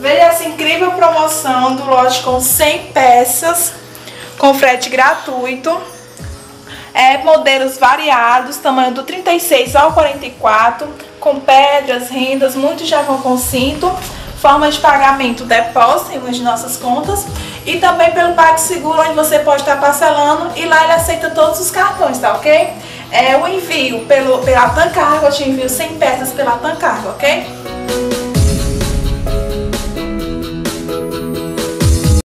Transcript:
Veja essa incrível promoção do lote com 100 peças, com frete gratuito. É, modelos variados, tamanho do 36 ao 44, com pedras, rendas, muitos já vão com cinto. Forma de pagamento, depósito em uma de nossas contas. E também pelo PagSeguro, onde você pode estar parcelando. E lá ele aceita todos os cartões, tá ok? É o envio pelo, pela Tancargo, eu te envio 100 peças pela Tancargo, ok?